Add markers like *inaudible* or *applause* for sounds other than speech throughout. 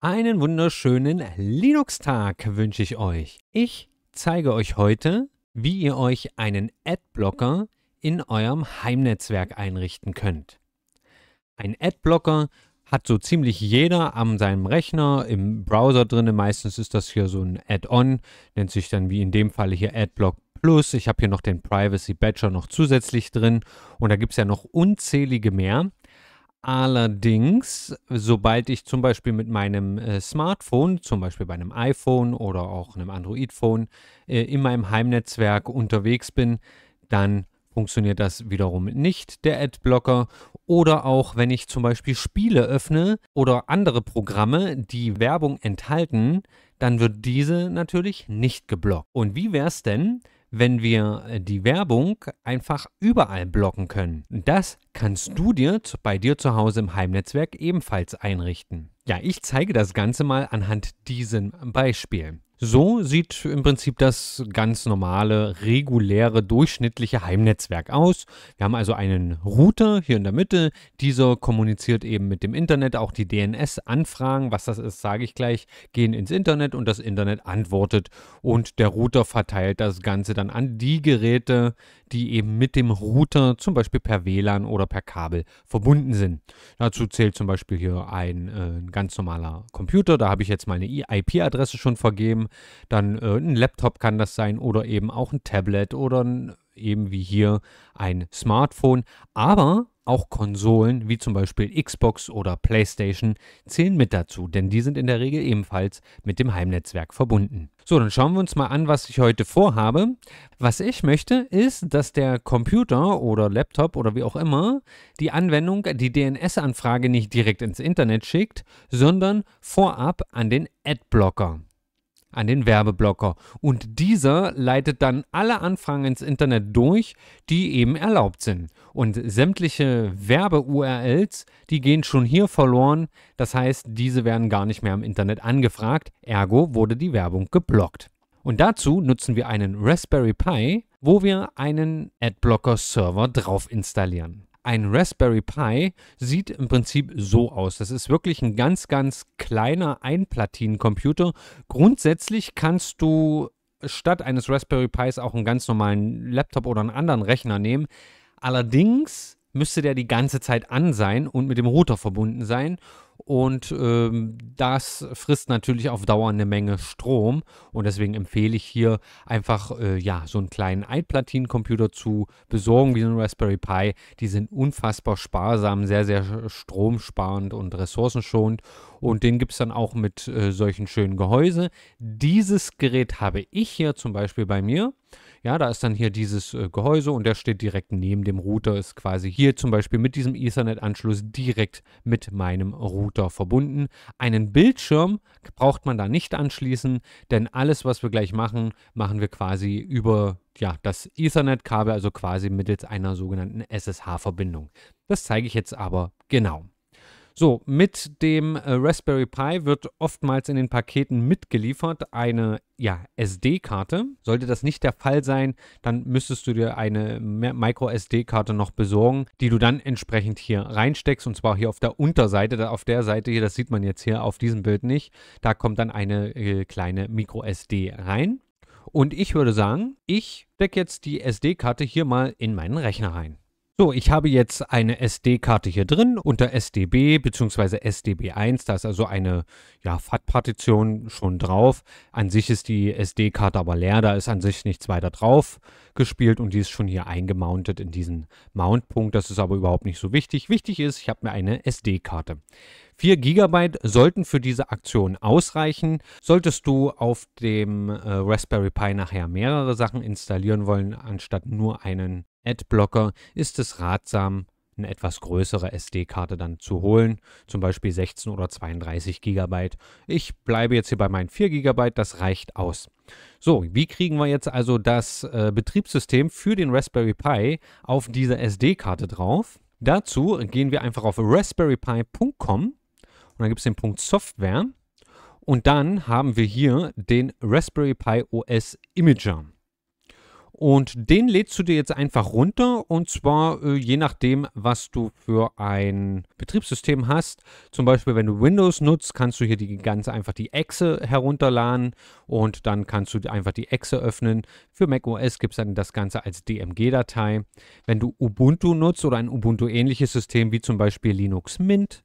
Einen wunderschönen Linux-Tag wünsche ich euch. Ich zeige euch heute, wie ihr euch einen Adblocker in eurem Heimnetzwerk einrichten könnt. Ein Adblocker hat so ziemlich jeder an seinem Rechner im Browser drin. Meistens ist das hier so ein Add-on, nennt sich dann wie in dem Fall hier Adblock Plus. Ich habe hier noch den Privacy Badger noch zusätzlich drin und da gibt es ja noch unzählige mehr. Allerdings, sobald ich zum Beispiel mit meinem äh, Smartphone, zum Beispiel bei einem iPhone oder auch einem Android-Phone, äh, in meinem Heimnetzwerk unterwegs bin, dann funktioniert das wiederum nicht, der Adblocker. Oder auch wenn ich zum Beispiel Spiele öffne oder andere Programme, die Werbung enthalten, dann wird diese natürlich nicht geblockt. Und wie wäre es denn, wenn wir äh, die Werbung einfach überall blocken können. Das kannst du dir bei dir zu Hause im Heimnetzwerk ebenfalls einrichten. Ja, ich zeige das Ganze mal anhand diesem Beispiel. So sieht im Prinzip das ganz normale, reguläre, durchschnittliche Heimnetzwerk aus. Wir haben also einen Router hier in der Mitte. Dieser kommuniziert eben mit dem Internet. Auch die DNS-Anfragen, was das ist, sage ich gleich, gehen ins Internet und das Internet antwortet. Und der Router verteilt das Ganze dann an die Geräte, die eben mit dem Router zum Beispiel per WLAN oder per Kabel verbunden sind. Dazu zählt zum Beispiel hier ein, äh, ganz normaler Computer. Da habe ich jetzt mal eine IP-Adresse schon vergeben. Dann äh, ein Laptop kann das sein oder eben auch ein Tablet oder ein, eben wie hier ein Smartphone. Aber auch Konsolen wie zum Beispiel Xbox oder PlayStation zählen mit dazu, denn die sind in der Regel ebenfalls mit dem Heimnetzwerk verbunden. So, dann schauen wir uns mal an, was ich heute vorhabe. Was ich möchte, ist, dass der Computer oder Laptop oder wie auch immer die Anwendung die DNS-Anfrage nicht direkt ins Internet schickt, sondern vorab an den Adblocker an den Werbeblocker. Und dieser leitet dann alle Anfragen ins Internet durch, die eben erlaubt sind. Und sämtliche Werbe-URLs, die gehen schon hier verloren. Das heißt, diese werden gar nicht mehr im Internet angefragt. Ergo wurde die Werbung geblockt. Und dazu nutzen wir einen Raspberry Pi, wo wir einen Adblocker-Server drauf installieren ein Raspberry Pi sieht im Prinzip so aus. Das ist wirklich ein ganz, ganz kleiner Einplatinencomputer. Grundsätzlich kannst du statt eines Raspberry Pis auch einen ganz normalen Laptop oder einen anderen Rechner nehmen. Allerdings müsste der die ganze Zeit an sein und mit dem Router verbunden sein. Und ähm, das frisst natürlich auf Dauer eine Menge Strom. Und deswegen empfehle ich hier einfach äh, ja, so einen kleinen Altplatinencomputer zu besorgen, wie so ein Raspberry Pi. Die sind unfassbar sparsam, sehr, sehr stromsparend und ressourcenschonend. Und den gibt es dann auch mit äh, solchen schönen Gehäuse. Dieses Gerät habe ich hier zum Beispiel bei mir. Ja, da ist dann hier dieses äh, Gehäuse und der steht direkt neben dem Router, ist quasi hier zum Beispiel mit diesem Ethernet-Anschluss direkt mit meinem Router verbunden. Einen Bildschirm braucht man da nicht anschließen, denn alles, was wir gleich machen, machen wir quasi über ja, das Ethernet-Kabel, also quasi mittels einer sogenannten SSH-Verbindung. Das zeige ich jetzt aber genau. So, mit dem äh, Raspberry Pi wird oftmals in den Paketen mitgeliefert eine ja, SD-Karte. Sollte das nicht der Fall sein, dann müsstest du dir eine Micro-SD-Karte noch besorgen, die du dann entsprechend hier reinsteckst und zwar hier auf der Unterseite, auf der Seite hier, das sieht man jetzt hier auf diesem Bild nicht. Da kommt dann eine äh, kleine Micro-SD rein. Und ich würde sagen, ich stecke jetzt die SD-Karte hier mal in meinen Rechner rein. So, ich habe jetzt eine SD-Karte hier drin unter SDB bzw. SDB1. Da ist also eine ja, FAT-Partition schon drauf. An sich ist die SD-Karte aber leer, da ist an sich nichts weiter drauf gespielt und die ist schon hier eingemountet in diesen Mountpunkt. Das ist aber überhaupt nicht so wichtig. Wichtig ist, ich habe mir eine SD-Karte. 4 GB sollten für diese Aktion ausreichen. Solltest du auf dem äh, Raspberry Pi nachher mehrere Sachen installieren wollen, anstatt nur einen Adblocker ist es ratsam, eine etwas größere SD-Karte dann zu holen, zum Beispiel 16 oder 32 GB. Ich bleibe jetzt hier bei meinen 4 GB, das reicht aus. So, wie kriegen wir jetzt also das äh, Betriebssystem für den Raspberry Pi auf diese SD-Karte drauf? Dazu gehen wir einfach auf raspberrypi.com und dann gibt es den Punkt Software und dann haben wir hier den Raspberry Pi OS Imager. Und den lädst du dir jetzt einfach runter und zwar äh, je nachdem, was du für ein Betriebssystem hast. Zum Beispiel, wenn du Windows nutzt, kannst du hier die ganz einfach die Exe herunterladen und dann kannst du einfach die Exe öffnen. Für macOS gibt es dann das Ganze als DMG-Datei. Wenn du Ubuntu nutzt oder ein Ubuntu-ähnliches System wie zum Beispiel Linux Mint,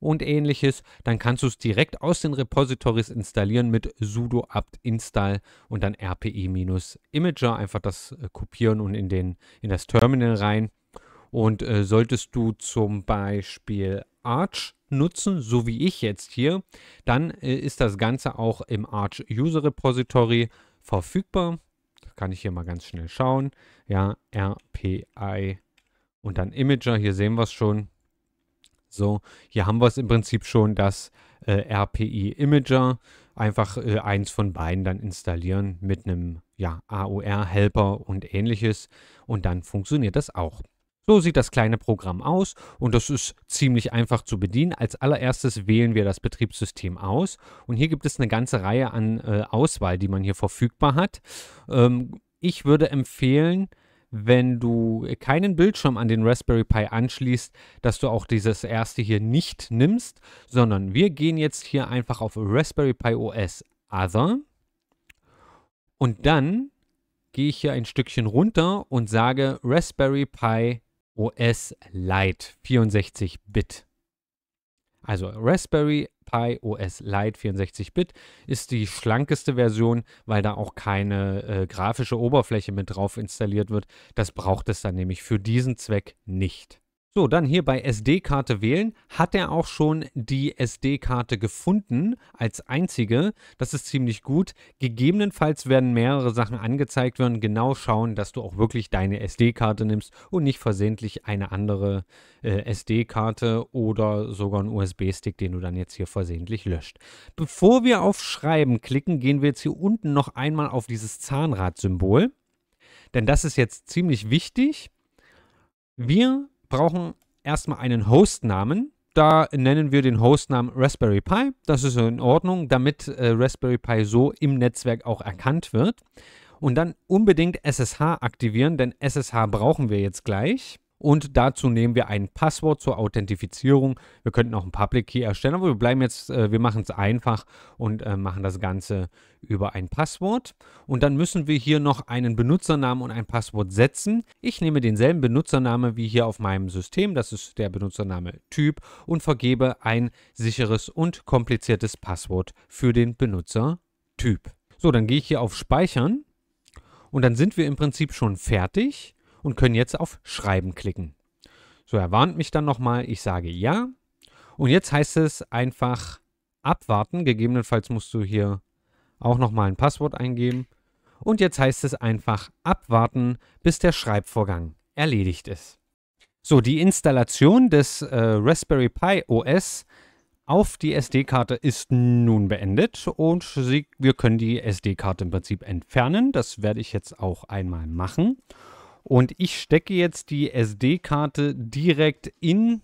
und ähnliches, dann kannst du es direkt aus den Repositories installieren mit sudo apt install und dann rpi-imager, einfach das äh, kopieren und in, den, in das Terminal rein. Und äh, solltest du zum Beispiel Arch nutzen, so wie ich jetzt hier, dann äh, ist das Ganze auch im Arch User Repository verfügbar. Das kann ich hier mal ganz schnell schauen. Ja, RPI und dann Imager, hier sehen wir es schon. So, hier haben wir es im Prinzip schon, das äh, RPI Imager. Einfach äh, eins von beiden dann installieren mit einem ja, AOR-Helper und ähnliches. Und dann funktioniert das auch. So sieht das kleine Programm aus und das ist ziemlich einfach zu bedienen. Als allererstes wählen wir das Betriebssystem aus und hier gibt es eine ganze Reihe an äh, Auswahl, die man hier verfügbar hat. Ähm, ich würde empfehlen, wenn du keinen Bildschirm an den Raspberry Pi anschließt, dass du auch dieses erste hier nicht nimmst, sondern wir gehen jetzt hier einfach auf Raspberry Pi OS Other und dann gehe ich hier ein Stückchen runter und sage Raspberry Pi OS Lite 64-Bit. Also Raspberry Pi OS Lite 64-Bit ist die schlankeste Version, weil da auch keine äh, grafische Oberfläche mit drauf installiert wird. Das braucht es dann nämlich für diesen Zweck nicht. So, dann hier bei SD-Karte wählen. Hat er auch schon die SD-Karte gefunden als einzige. Das ist ziemlich gut. Gegebenenfalls werden mehrere Sachen angezeigt werden. Genau schauen, dass du auch wirklich deine SD-Karte nimmst und nicht versehentlich eine andere äh, SD-Karte oder sogar einen USB-Stick, den du dann jetzt hier versehentlich löscht. Bevor wir auf Schreiben klicken, gehen wir jetzt hier unten noch einmal auf dieses Zahnrad-Symbol. Denn das ist jetzt ziemlich wichtig. Wir brauchen erstmal einen Hostnamen. Da nennen wir den Hostnamen Raspberry Pi. Das ist in Ordnung, damit äh, Raspberry Pi so im Netzwerk auch erkannt wird. Und dann unbedingt SSH aktivieren, denn SSH brauchen wir jetzt gleich. Und dazu nehmen wir ein Passwort zur Authentifizierung. Wir könnten auch ein Public Key erstellen, aber wir bleiben jetzt, äh, wir machen es einfach und äh, machen das Ganze über ein Passwort. Und dann müssen wir hier noch einen Benutzernamen und ein Passwort setzen. Ich nehme denselben Benutzernamen wie hier auf meinem System. Das ist der Benutzername Typ und vergebe ein sicheres und kompliziertes Passwort für den Benutzer Typ. So, dann gehe ich hier auf Speichern und dann sind wir im Prinzip schon fertig und können jetzt auf Schreiben klicken. So, er warnt mich dann nochmal, ich sage ja. Und jetzt heißt es einfach abwarten. Gegebenenfalls musst du hier auch nochmal ein Passwort eingeben. Und jetzt heißt es einfach abwarten, bis der Schreibvorgang erledigt ist. So, die Installation des äh, Raspberry Pi OS auf die SD-Karte ist nun beendet und sie, wir können die SD-Karte im Prinzip entfernen. Das werde ich jetzt auch einmal machen. Und ich stecke jetzt die SD-Karte direkt in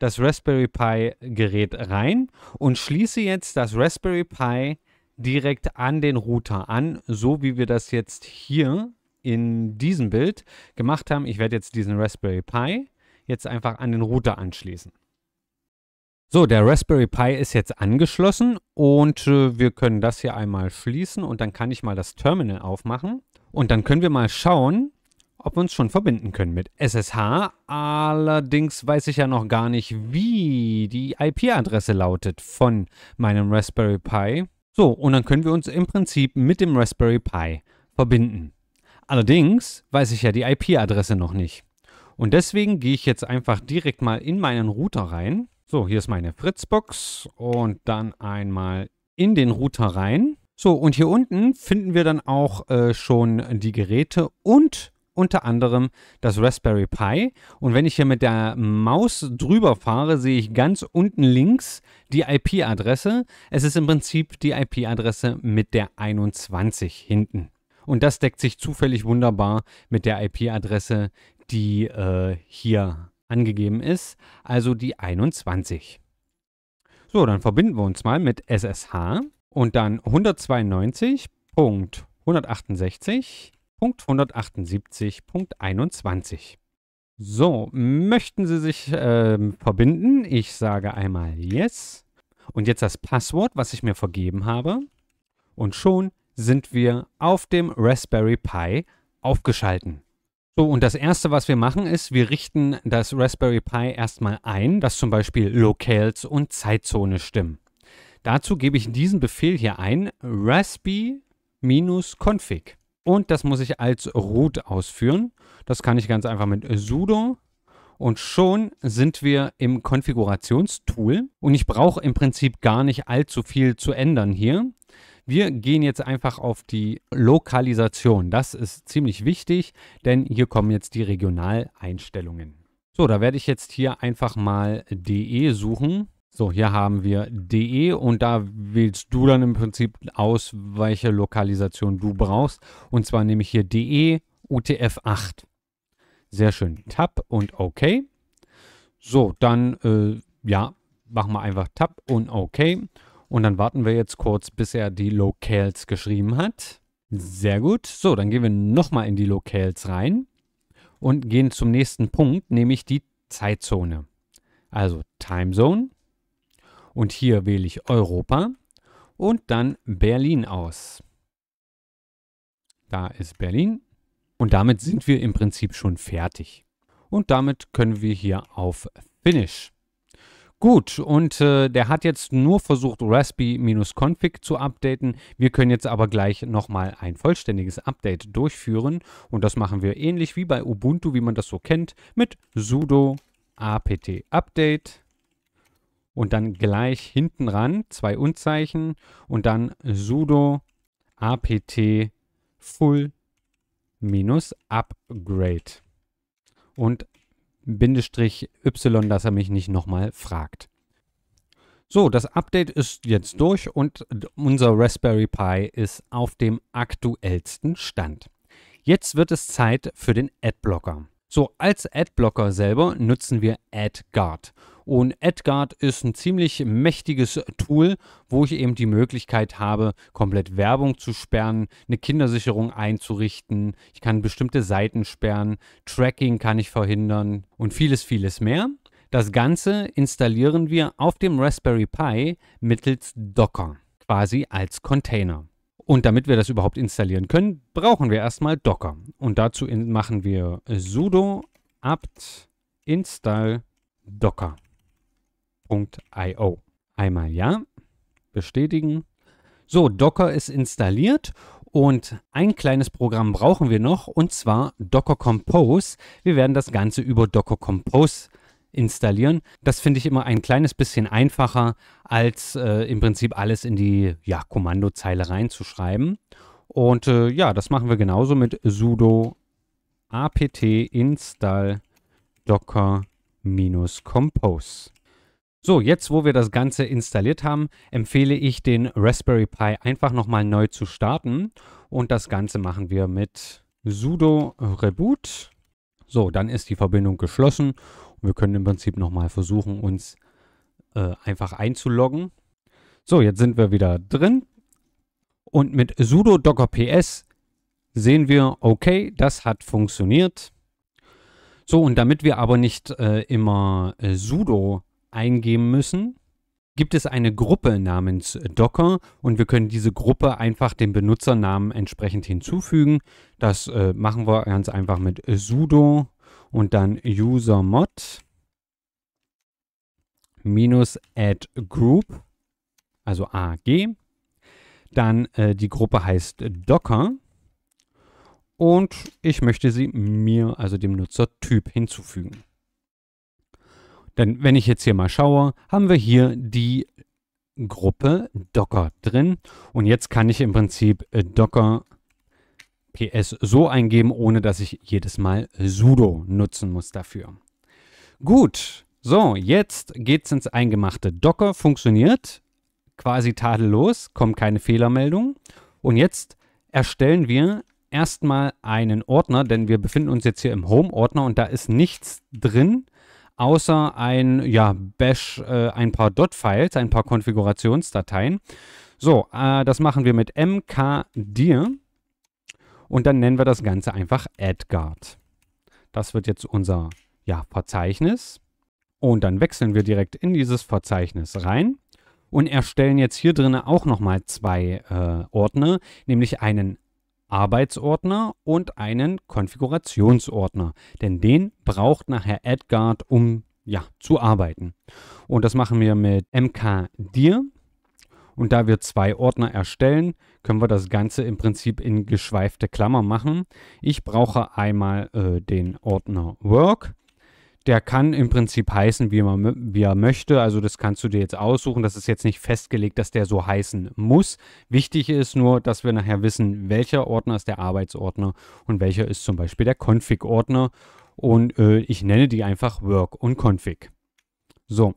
das Raspberry Pi Gerät rein und schließe jetzt das Raspberry Pi direkt an den Router an, so wie wir das jetzt hier in diesem Bild gemacht haben. Ich werde jetzt diesen Raspberry Pi jetzt einfach an den Router anschließen. So, der Raspberry Pi ist jetzt angeschlossen und äh, wir können das hier einmal schließen und dann kann ich mal das Terminal aufmachen und dann können wir mal schauen, ob wir uns schon verbinden können mit SSH. Allerdings weiß ich ja noch gar nicht, wie die IP-Adresse lautet von meinem Raspberry Pi. So, und dann können wir uns im Prinzip mit dem Raspberry Pi verbinden. Allerdings weiß ich ja die IP-Adresse noch nicht. Und deswegen gehe ich jetzt einfach direkt mal in meinen Router rein. So, hier ist meine Fritzbox und dann einmal in den Router rein. So, und hier unten finden wir dann auch äh, schon die Geräte und unter anderem das Raspberry Pi. Und wenn ich hier mit der Maus drüber fahre, sehe ich ganz unten links die IP-Adresse. Es ist im Prinzip die IP-Adresse mit der 21 hinten. Und das deckt sich zufällig wunderbar mit der IP-Adresse, die äh, hier angegeben ist, also die 21. So, dann verbinden wir uns mal mit SSH und dann 192.168 178.21. So, möchten Sie sich äh, verbinden? Ich sage einmal Yes. Und jetzt das Passwort, was ich mir vergeben habe. Und schon sind wir auf dem Raspberry Pi aufgeschalten. So, und das erste, was wir machen, ist, wir richten das Raspberry Pi erstmal ein, dass zum Beispiel Locales und Zeitzone stimmen. Dazu gebe ich diesen Befehl hier ein, raspi-config. Und das muss ich als root ausführen. Das kann ich ganz einfach mit sudo und schon sind wir im Konfigurationstool und ich brauche im Prinzip gar nicht allzu viel zu ändern hier. Wir gehen jetzt einfach auf die Lokalisation. Das ist ziemlich wichtig, denn hier kommen jetzt die Regionaleinstellungen. So, da werde ich jetzt hier einfach mal DE suchen so, hier haben wir DE und da wählst du dann im Prinzip aus, welche Lokalisation du brauchst. Und zwar nehme ich hier DE UTF-8. Sehr schön. Tab und OK. So, dann, äh, ja, machen wir einfach Tab und OK. Und dann warten wir jetzt kurz, bis er die Locales geschrieben hat. Sehr gut. So, dann gehen wir nochmal in die Locales rein und gehen zum nächsten Punkt, nämlich die Zeitzone. Also Timezone. Und hier wähle ich Europa und dann Berlin aus. Da ist Berlin. Und damit sind wir im Prinzip schon fertig. Und damit können wir hier auf Finish. Gut, und äh, der hat jetzt nur versucht, Raspi-config zu updaten. Wir können jetzt aber gleich nochmal ein vollständiges Update durchführen. Und das machen wir ähnlich wie bei Ubuntu, wie man das so kennt, mit sudo apt update und dann gleich hinten ran zwei Unzeichen und dann sudo apt full minus upgrade und Bindestrich y, dass er mich nicht nochmal fragt. So, das Update ist jetzt durch und unser Raspberry Pi ist auf dem aktuellsten Stand. Jetzt wird es Zeit für den Adblocker. So, als Adblocker selber nutzen wir AdGuard. Und AdGuard ist ein ziemlich mächtiges Tool, wo ich eben die Möglichkeit habe, komplett Werbung zu sperren, eine Kindersicherung einzurichten, ich kann bestimmte Seiten sperren, Tracking kann ich verhindern und vieles, vieles mehr. Das Ganze installieren wir auf dem Raspberry Pi mittels Docker, quasi als Container. Und damit wir das überhaupt installieren können, brauchen wir erstmal Docker. Und dazu machen wir sudo apt install docker. Docker.io. Einmal ja, bestätigen. So, Docker ist installiert und ein kleines Programm brauchen wir noch und zwar Docker Compose. Wir werden das Ganze über Docker Compose installieren. Das finde ich immer ein kleines bisschen einfacher, als äh, im Prinzip alles in die ja, Kommandozeile reinzuschreiben. Und äh, ja, das machen wir genauso mit sudo apt install docker-compose. So, jetzt wo wir das Ganze installiert haben, empfehle ich den Raspberry Pi einfach nochmal neu zu starten. Und das Ganze machen wir mit sudo reboot. So, dann ist die Verbindung geschlossen. Und wir können im Prinzip nochmal versuchen, uns äh, einfach einzuloggen. So, jetzt sind wir wieder drin. Und mit sudo docker ps sehen wir, okay, das hat funktioniert. So, und damit wir aber nicht äh, immer äh, sudo eingeben müssen, gibt es eine Gruppe namens Docker und wir können diese Gruppe einfach dem Benutzernamen entsprechend hinzufügen. Das äh, machen wir ganz einfach mit sudo und dann usermod minus add group, also AG. Dann äh, die Gruppe heißt Docker und ich möchte sie mir, also dem Nutzertyp, hinzufügen. Denn wenn ich jetzt hier mal schaue, haben wir hier die Gruppe Docker drin. Und jetzt kann ich im Prinzip äh, Docker PS so eingeben, ohne dass ich jedes Mal sudo nutzen muss dafür. Gut, so, jetzt geht es ins Eingemachte. Docker funktioniert quasi tadellos, kommt keine Fehlermeldung. Und jetzt erstellen wir erstmal einen Ordner, denn wir befinden uns jetzt hier im Home-Ordner und da ist nichts drin, außer ein ja, Bash, äh, ein paar Dot-Files, ein paar Konfigurationsdateien. So, äh, das machen wir mit mkdir Und dann nennen wir das Ganze einfach AdGuard. Das wird jetzt unser ja, Verzeichnis. Und dann wechseln wir direkt in dieses Verzeichnis rein und erstellen jetzt hier drin auch nochmal zwei äh, Ordner, nämlich einen Arbeitsordner und einen Konfigurationsordner. Denn den braucht nachher AdGuard, um ja, zu arbeiten. Und das machen wir mit mkdir. Und da wir zwei Ordner erstellen, können wir das Ganze im Prinzip in geschweifte Klammer machen. Ich brauche einmal äh, den Ordner Work der kann im Prinzip heißen, wie, man, wie er möchte. Also das kannst du dir jetzt aussuchen. Das ist jetzt nicht festgelegt, dass der so heißen muss. Wichtig ist nur, dass wir nachher wissen, welcher Ordner ist der Arbeitsordner und welcher ist zum Beispiel der Config-Ordner. Und äh, ich nenne die einfach Work und Config. So.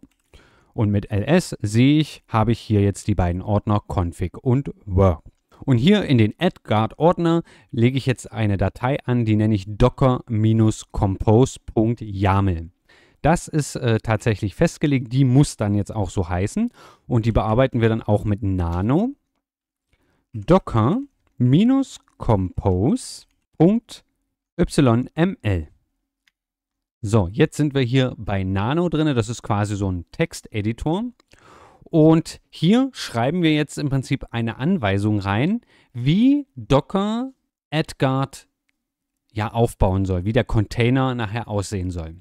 Und mit ls sehe ich, habe ich hier jetzt die beiden Ordner Config und Work. Und hier in den AdGuard-Ordner lege ich jetzt eine Datei an, die nenne ich docker-compose.yaml. Das ist äh, tatsächlich festgelegt, die muss dann jetzt auch so heißen und die bearbeiten wir dann auch mit nano docker-compose.yml. So, jetzt sind wir hier bei Nano drin, das ist quasi so ein Texteditor. Und hier schreiben wir jetzt im Prinzip eine Anweisung rein, wie Docker AdGuard ja aufbauen soll, wie der Container nachher aussehen soll.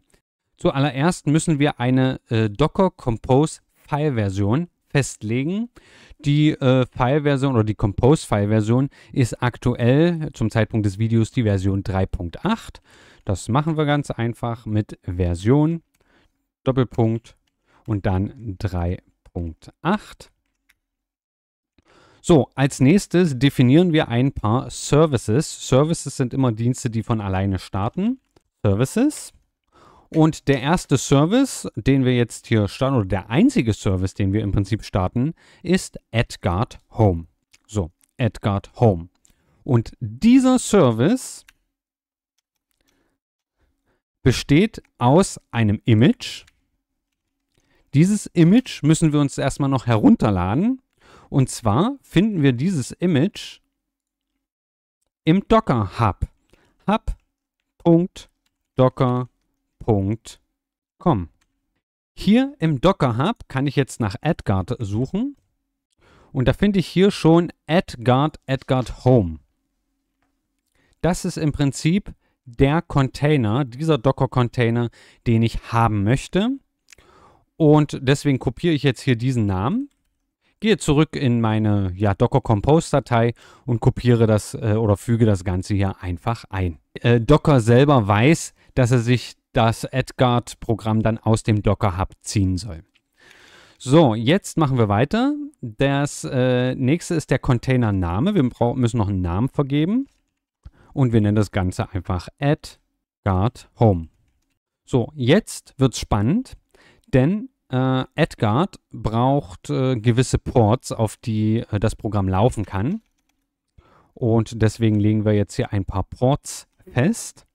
Zuallererst müssen wir eine äh, Docker Compose File-Version festlegen. Die äh, File-Version oder die Compose-File-Version ist aktuell zum Zeitpunkt des Videos die Version 3.8. Das machen wir ganz einfach mit Version, Doppelpunkt und dann 3.8. Punkt 8. So, als nächstes definieren wir ein paar Services. Services sind immer Dienste, die von alleine starten. Services. Und der erste Service, den wir jetzt hier starten, oder der einzige Service, den wir im Prinzip starten, ist AdGuard Home. So, AdGuard Home. Und dieser Service besteht aus einem Image, dieses Image müssen wir uns erstmal noch herunterladen. Und zwar finden wir dieses Image im Docker Hub. hub.docker.com. Hier im Docker Hub kann ich jetzt nach AdGuard suchen. Und da finde ich hier schon AdGuard, AdGuard Home. Das ist im Prinzip der Container, dieser Docker-Container, den ich haben möchte. Und deswegen kopiere ich jetzt hier diesen Namen, gehe zurück in meine ja, Docker Compose Datei und kopiere das äh, oder füge das Ganze hier einfach ein. Äh, Docker selber weiß, dass er sich das AdGuard-Programm dann aus dem Docker Hub ziehen soll. So, jetzt machen wir weiter. Das äh, nächste ist der Container-Name. Wir müssen noch einen Namen vergeben. Und wir nennen das Ganze einfach AdGuard Home. So, jetzt wird es spannend. Denn äh, AdGuard braucht äh, gewisse Ports, auf die äh, das Programm laufen kann. Und deswegen legen wir jetzt hier ein paar Ports fest.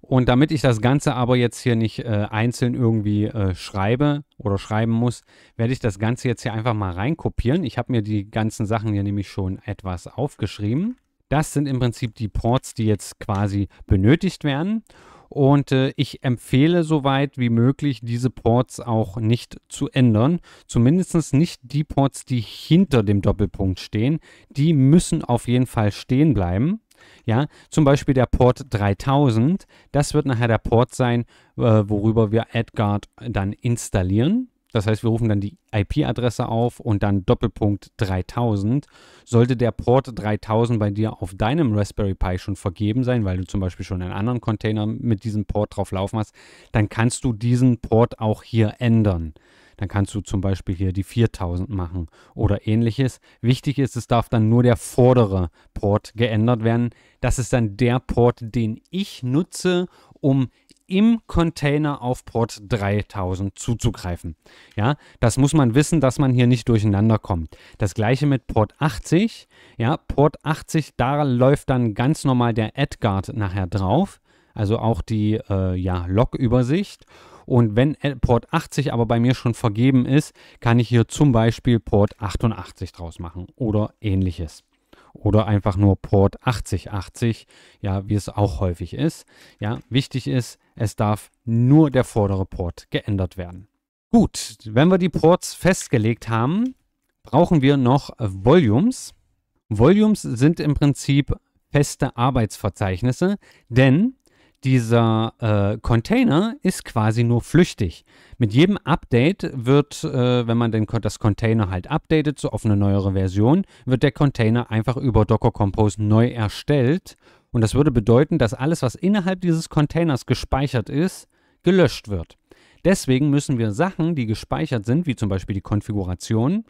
Und damit ich das Ganze aber jetzt hier nicht äh, einzeln irgendwie äh, schreibe oder schreiben muss, werde ich das Ganze jetzt hier einfach mal reinkopieren. Ich habe mir die ganzen Sachen hier nämlich schon etwas aufgeschrieben. Das sind im Prinzip die Ports, die jetzt quasi benötigt werden. Und äh, ich empfehle soweit wie möglich, diese Ports auch nicht zu ändern. Zumindest nicht die Ports, die hinter dem Doppelpunkt stehen. Die müssen auf jeden Fall stehen bleiben. Ja, zum Beispiel der Port 3000, das wird nachher der Port sein, äh, worüber wir AdGuard dann installieren. Das heißt, wir rufen dann die IP-Adresse auf und dann Doppelpunkt 3000. Sollte der Port 3000 bei dir auf deinem Raspberry Pi schon vergeben sein, weil du zum Beispiel schon einen anderen Container mit diesem Port drauf laufen hast, dann kannst du diesen Port auch hier ändern. Dann kannst du zum Beispiel hier die 4000 machen oder ähnliches. Wichtig ist, es darf dann nur der vordere Port geändert werden. Das ist dann der Port, den ich nutze, um im Container auf Port 3000 zuzugreifen. Ja, das muss man wissen, dass man hier nicht durcheinander kommt. Das gleiche mit Port 80. Ja, Port 80, da läuft dann ganz normal der AdGuard nachher drauf. Also auch die äh, ja, Log-Übersicht. Und wenn Port 80 aber bei mir schon vergeben ist, kann ich hier zum Beispiel Port 88 draus machen oder ähnliches. Oder einfach nur Port 8080, ja, wie es auch häufig ist. Ja, wichtig ist, es darf nur der vordere Port geändert werden. Gut, wenn wir die Ports festgelegt haben, brauchen wir noch Volumes. Volumes sind im Prinzip feste Arbeitsverzeichnisse, denn dieser äh, Container ist quasi nur flüchtig. Mit jedem Update wird, äh, wenn man den, das Container halt updatet, so auf eine neuere Version, wird der Container einfach über Docker Compose neu erstellt. Und das würde bedeuten, dass alles, was innerhalb dieses Containers gespeichert ist, gelöscht wird. Deswegen müssen wir Sachen, die gespeichert sind, wie zum Beispiel die Konfiguration,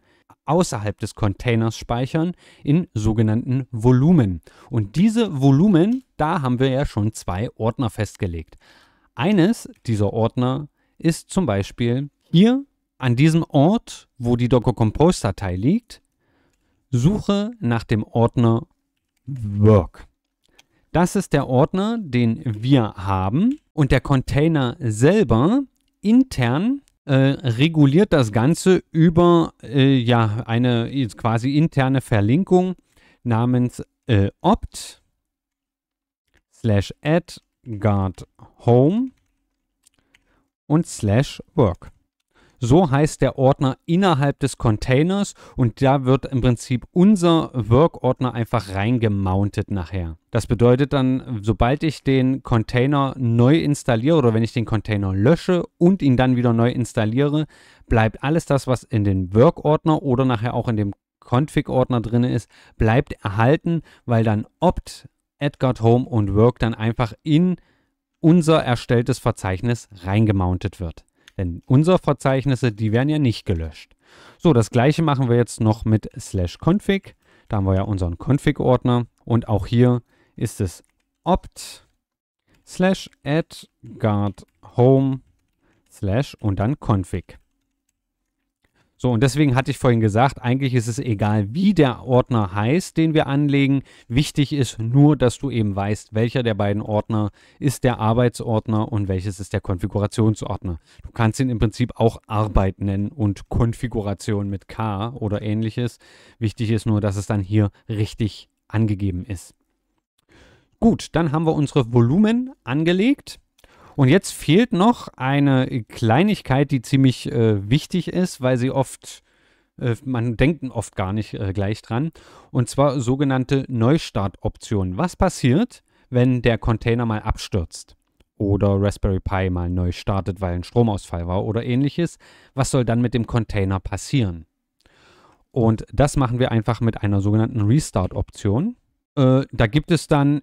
außerhalb des Containers speichern in sogenannten Volumen. Und diese Volumen, da haben wir ja schon zwei Ordner festgelegt. Eines dieser Ordner ist zum Beispiel hier an diesem Ort, wo die Docker Compose Datei liegt, suche nach dem Ordner Work. Das ist der Ordner, den wir haben und der Container selber intern äh, reguliert das Ganze über äh, ja, eine quasi interne Verlinkung namens äh, opt slash add guard home und slash work. So heißt der Ordner innerhalb des Containers und da wird im Prinzip unser Work-Ordner einfach reingemountet nachher. Das bedeutet dann, sobald ich den Container neu installiere oder wenn ich den Container lösche und ihn dann wieder neu installiere, bleibt alles das, was in den Work-Ordner oder nachher auch in dem Config-Ordner drin ist, bleibt erhalten, weil dann opt, Edgard Home und Work dann einfach in unser erstelltes Verzeichnis reingemountet wird. Denn unsere Verzeichnisse, die werden ja nicht gelöscht. So, das gleiche machen wir jetzt noch mit slash config. Da haben wir ja unseren Config-Ordner. Und auch hier ist es opt slash add guard home slash und dann config. So, und deswegen hatte ich vorhin gesagt, eigentlich ist es egal, wie der Ordner heißt, den wir anlegen. Wichtig ist nur, dass du eben weißt, welcher der beiden Ordner ist der Arbeitsordner und welches ist der Konfigurationsordner. Du kannst ihn im Prinzip auch Arbeit nennen und Konfiguration mit K oder ähnliches. Wichtig ist nur, dass es dann hier richtig angegeben ist. Gut, dann haben wir unsere Volumen angelegt. Und jetzt fehlt noch eine Kleinigkeit, die ziemlich äh, wichtig ist, weil sie oft, äh, man denkt oft gar nicht äh, gleich dran. Und zwar sogenannte Neustartoptionen. Was passiert, wenn der Container mal abstürzt? Oder Raspberry Pi mal neu startet, weil ein Stromausfall war oder ähnliches. Was soll dann mit dem Container passieren? Und das machen wir einfach mit einer sogenannten Restart-Option. Äh, da gibt es dann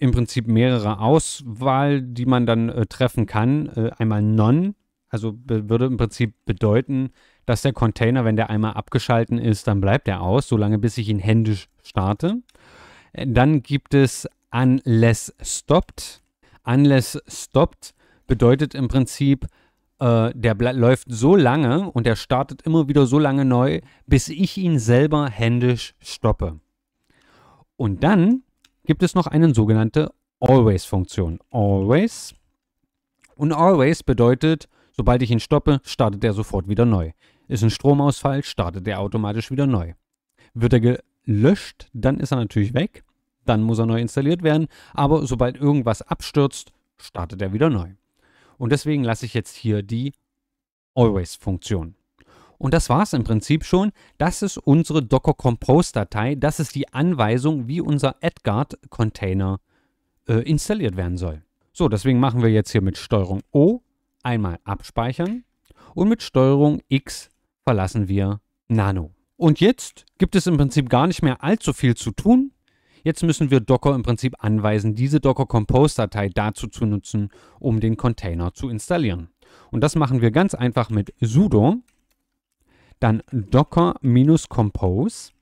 im Prinzip mehrere Auswahl, die man dann äh, treffen kann. Äh, einmal Non, also würde im Prinzip bedeuten, dass der Container, wenn der einmal abgeschalten ist, dann bleibt er aus, solange bis ich ihn händisch starte. Äh, dann gibt es Unless Stopped. Unless Stopped bedeutet im Prinzip, äh, der läuft so lange und der startet immer wieder so lange neu, bis ich ihn selber händisch stoppe. Und dann gibt es noch eine sogenannte Always-Funktion. Always. Und Always bedeutet, sobald ich ihn stoppe, startet er sofort wieder neu. Ist ein Stromausfall, startet er automatisch wieder neu. Wird er gelöscht, dann ist er natürlich weg. Dann muss er neu installiert werden. Aber sobald irgendwas abstürzt, startet er wieder neu. Und deswegen lasse ich jetzt hier die Always-Funktion. Und das war es im Prinzip schon. Das ist unsere Docker Compose Datei. Das ist die Anweisung, wie unser AdGuard Container äh, installiert werden soll. So, deswegen machen wir jetzt hier mit Steuerung O einmal abspeichern und mit Steuerung X verlassen wir Nano. Und jetzt gibt es im Prinzip gar nicht mehr allzu viel zu tun. Jetzt müssen wir Docker im Prinzip anweisen, diese Docker Compose Datei dazu zu nutzen, um den Container zu installieren. Und das machen wir ganz einfach mit sudo dann docker-compose,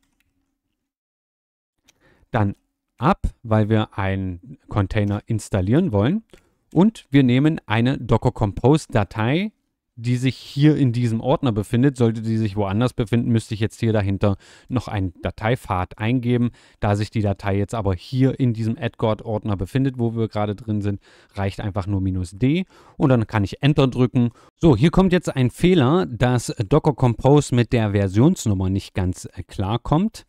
dann ab, weil wir einen Container installieren wollen. Und wir nehmen eine Docker Compose Datei, die sich hier in diesem Ordner befindet. Sollte die sich woanders befinden, müsste ich jetzt hier dahinter noch einen Dateipfad eingeben. Da sich die Datei jetzt aber hier in diesem AdGuard-Ordner befindet, wo wir gerade drin sind, reicht einfach nur minus D und dann kann ich Enter drücken. So, hier kommt jetzt ein Fehler, dass Docker Compose mit der Versionsnummer nicht ganz äh, klar kommt.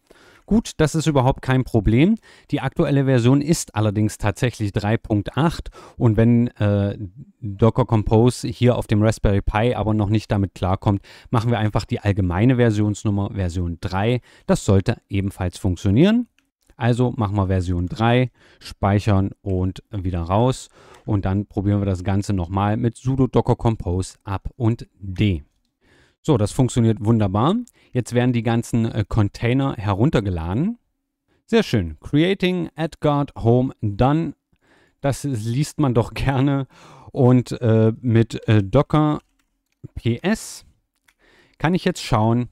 Gut, das ist überhaupt kein Problem. Die aktuelle Version ist allerdings tatsächlich 3.8 und wenn äh, Docker Compose hier auf dem Raspberry Pi aber noch nicht damit klarkommt, machen wir einfach die allgemeine Versionsnummer Version 3. Das sollte ebenfalls funktionieren. Also machen wir Version 3, speichern und wieder raus. Und dann probieren wir das Ganze nochmal mit sudo docker compose up und d. So, das funktioniert wunderbar. Jetzt werden die ganzen äh, Container heruntergeladen. Sehr schön. Creating AdGuard Home Done. Das liest man doch gerne. Und äh, mit äh, Docker PS kann ich jetzt schauen,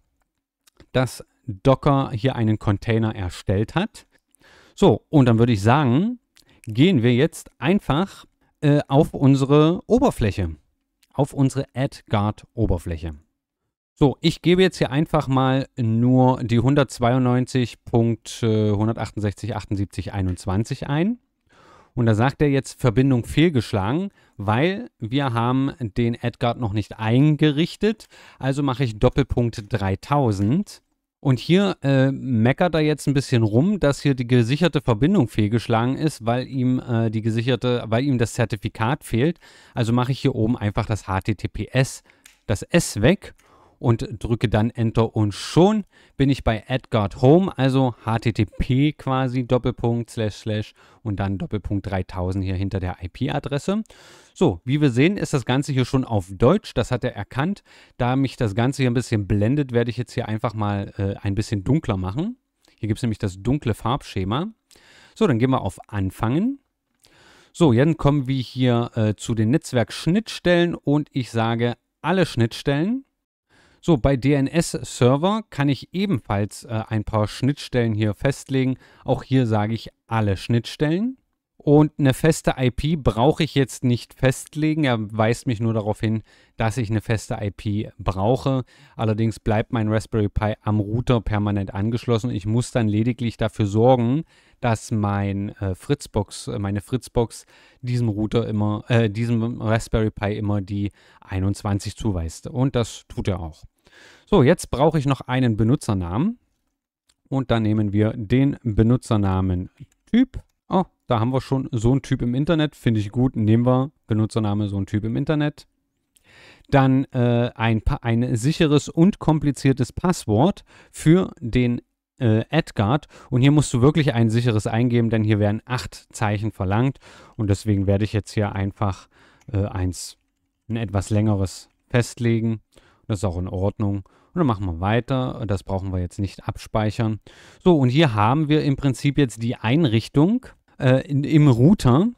dass Docker hier einen Container erstellt hat. So, und dann würde ich sagen, gehen wir jetzt einfach äh, auf unsere Oberfläche, auf unsere AdGuard-Oberfläche. So, ich gebe jetzt hier einfach mal nur die 192.168.78.21 ein. Und da sagt er jetzt Verbindung fehlgeschlagen, weil wir haben den AdGuard noch nicht eingerichtet. Also mache ich Doppelpunkt 3000. Und hier äh, meckert er jetzt ein bisschen rum, dass hier die gesicherte Verbindung fehlgeschlagen ist, weil ihm äh, die gesicherte, weil ihm das Zertifikat fehlt. Also mache ich hier oben einfach das HTTPS, das S weg und drücke dann Enter und schon bin ich bei AdGuard Home, also HTTP quasi, Doppelpunkt, Slash, Slash und dann Doppelpunkt 3000 hier hinter der IP-Adresse. So, wie wir sehen, ist das Ganze hier schon auf Deutsch, das hat er erkannt. Da mich das Ganze hier ein bisschen blendet, werde ich jetzt hier einfach mal äh, ein bisschen dunkler machen. Hier gibt es nämlich das dunkle Farbschema. So, dann gehen wir auf Anfangen. So, dann kommen wir hier äh, zu den Netzwerkschnittstellen und ich sage alle Schnittstellen. So, bei DNS-Server kann ich ebenfalls äh, ein paar Schnittstellen hier festlegen. Auch hier sage ich alle Schnittstellen. Und eine feste IP brauche ich jetzt nicht festlegen. Er weist mich nur darauf hin, dass ich eine feste IP brauche. Allerdings bleibt mein Raspberry Pi am Router permanent angeschlossen. Ich muss dann lediglich dafür sorgen, dass mein äh, Fritzbox, äh, meine Fritzbox diesem Router immer, äh, diesem Raspberry Pi immer die 21 zuweist. Und das tut er auch. So, jetzt brauche ich noch einen Benutzernamen. Und dann nehmen wir den Benutzernamen Typ. Oh, da haben wir schon so einen Typ im Internet. Finde ich gut. Nehmen wir Benutzername so einen Typ im Internet. Dann äh, ein, ein sicheres und kompliziertes Passwort für den äh, AdGuard. Und hier musst du wirklich ein sicheres eingeben, denn hier werden acht Zeichen verlangt. Und deswegen werde ich jetzt hier einfach äh, eins, ein etwas längeres festlegen. Das ist auch in Ordnung. Und dann machen wir weiter. Das brauchen wir jetzt nicht abspeichern. So, und hier haben wir im Prinzip jetzt die Einrichtung äh, in, im Router.